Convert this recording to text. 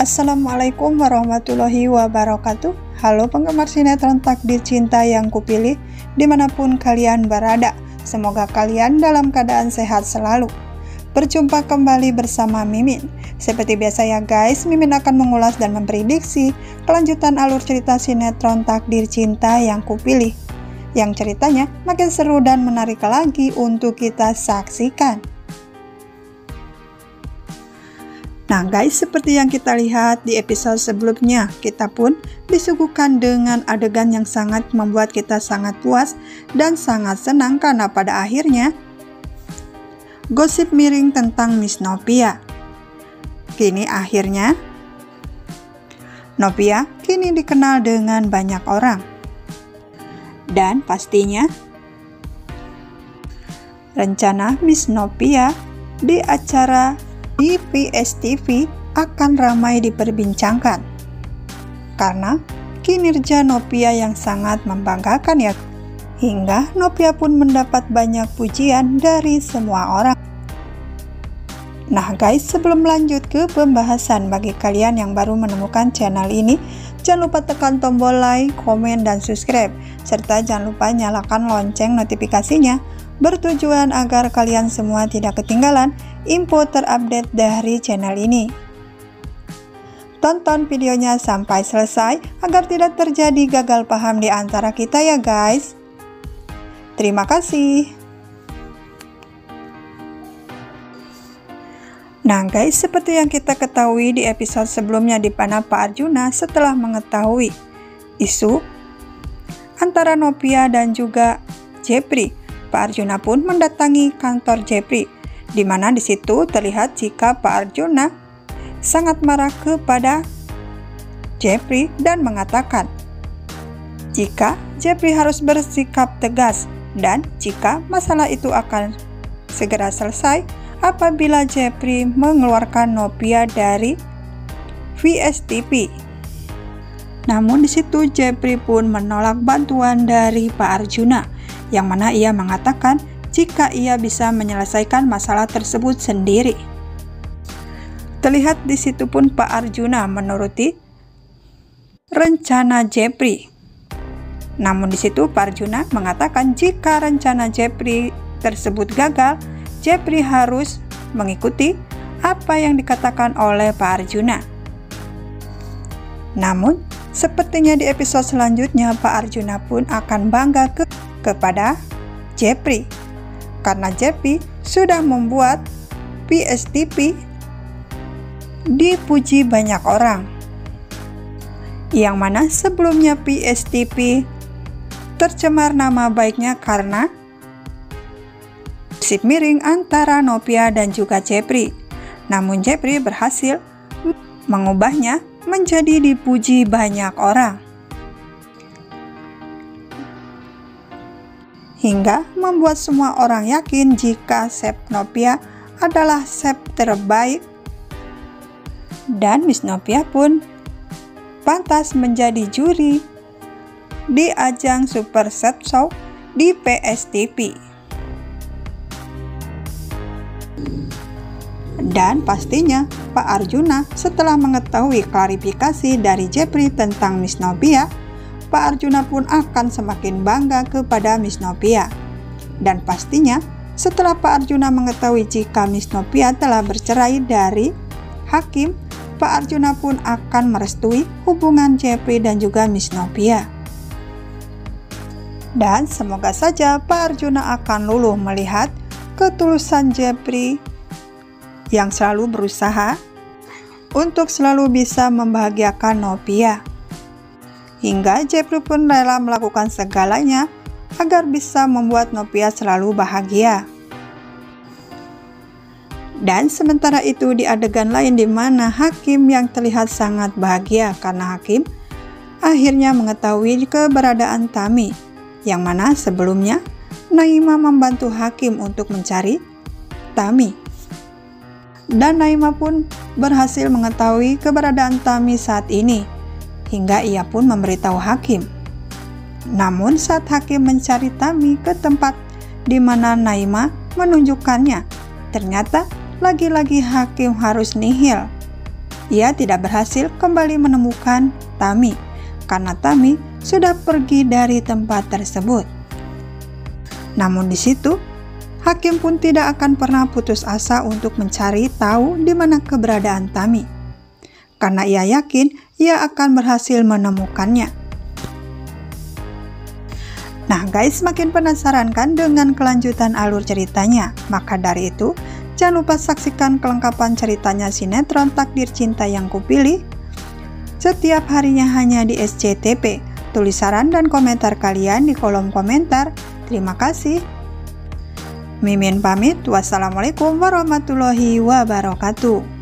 Assalamualaikum warahmatullahi wabarakatuh. Halo penggemar sinetron Takdir Cinta yang kupilih Di mana pun kalian berada. Semoga kalian dalam keadaan sehat selalu. Berjumpa kembali bersama Mimin. Seperti biasa ya guys Mimin akan mengulas dan memprediksi Kelanjutan alur cerita sinetron Takdir Cinta yang kupilih. Yang ceritanya makin seru dan menarik lagi untuk kita saksikan Nah guys, seperti yang kita lihat di episode sebelumnya, kita pun disuguhkan dengan adegan yang sangat membuat kita sangat puas dan sangat senang karena pada akhirnya gosip miring tentang Miss Novia. Kini akhirnya Novia kini dikenal dengan banyak orang. Dan pastinya rencana Miss Novia di acara di PSTV akan ramai diperbincangkan. Karena kinerja Novia yang sangat membanggakan ya. Hingga Novia pun mendapat banyak pujian dari semua orang. Nah guys, sebelum lanjut ke pembahasan bagi kalian yang baru menemukan channel ini, jangan lupa tekan tombol like, komen, dan subscribe. Serta jangan lupa nyalakan lonceng notifikasinya bertujuan agar kalian semua tidak ketinggalan info terupdate dari channel ini. Tonton videonya sampai selesai agar tidak terjadi gagal paham di antara kita ya guys. Terima kasih. Nah guys, seperti yang kita ketahui di episode sebelumnya di mana Pak Arjuna setelah mengetahui isu antara Novia dan juga Jepri Pak Arjuna pun mendatangi kantor Jepri, di mana di situ terlihat jika Pak Arjuna sangat marah kepada Jeffrey dan mengatakan jika Jeffrey harus bersikap tegas dan jika masalah itu akan segera selesai apabila Jeffrey mengeluarkan Novia dari VSTP. Namun di situ Jeffrey pun menolak bantuan dari Pak Arjuna yang mana ia mengatakan jika ia bisa menyelesaikan masalah tersebut sendiri. Terlihat di situ pun Pak Arjuna menuruti rencana Jepri. Namun di situ Pak Arjuna mengatakan jika rencana Jepri tersebut gagal, Jepri harus mengikuti apa yang dikatakan oleh Pak Arjuna. Namun, sepertinya di episode selanjutnya Pak Arjuna pun akan bangga ke kepada Jeffrey karena Jeffrey sudah membuat PSTP dipuji banyak orang. Yang mana sebelumnya PSTP tercemar nama baiknya karena sip miring antara Novia dan juga Jeffrey. Namun Jeffrey berhasil mengubahnya menjadi dipuji banyak orang. Hingga membuat semua orang yakin jika Sepnopia adalah sep terbaik dan Miss Novia pun pantas menjadi juri di ajang Super Set Show di PSTV. Dan pastinya Pak Arjuna setelah mengetahui klarifikasi dari Jeffrey tentang Miss Novia, Pak Arjuna pun akan semakin bangga kepada Miss Novia. Dan pastinya, setelah Pak Arjuna mengetahui jika Miss Novia telah bercerai dari Hakim, Pak Arjuna pun akan merestui hubungan Jeffrey dan juga Miss Novia. Dan semoga saja Pak Arjuna akan luluh melihat ketulusan Jeffrey yang selalu berusaha untuk selalu bisa membahagiakan Novia hingga Jeffrey pun rela melakukan segalanya agar bisa membuat Novia selalu bahagia. Dan sementara itu di adegan lain di mana Hakim yang terlihat sangat bahagia karena Hakim akhirnya mengetahui keberadaan Tami, yang mana sebelumnya Naima membantu Hakim untuk mencari Tami. Dan Naima pun berhasil mengetahui keberadaan Tami saat ini hingga ia pun memberitahu hakim. Namun saat hakim mencari Tami ke tempat di mana Naima menunjukkannya, ternyata lagi-lagi hakim harus nihil. ia tidak berhasil kembali menemukan Tami karena Tami sudah pergi dari tempat tersebut. Namun di situ, Hakim pun tidak akan pernah putus asa untuk mencari tahu di mana keberadaan Tami. Karena ia yakin ia akan berhasil menemukannya. Nah guys, makin penasaran kan dengan kelanjutan alur ceritanya? Maka dari itu, Jangan lupa saksikan kelengkapan ceritanya sinetron Takdir Cinta yang Kupilih setiap harinya hanya di SCTP. Tulis saran dan komentar kalian di kolom komentar. Terima kasih. Mimin pamit. Wassalamualaikum warahmatullahi wabarakatuh.